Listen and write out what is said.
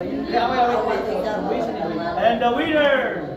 And the winner!